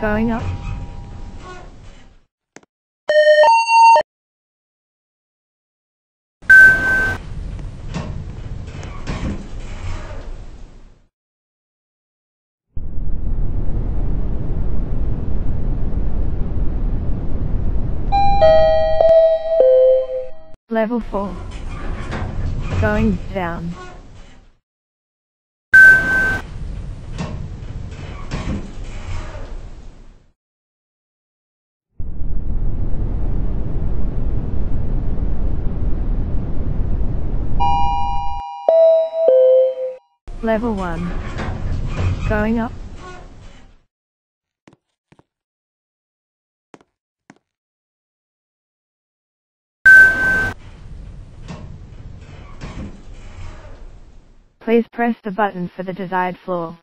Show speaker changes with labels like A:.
A: Going up. Level 4. Going down. Level 1. Going up. Please press the button for the desired floor.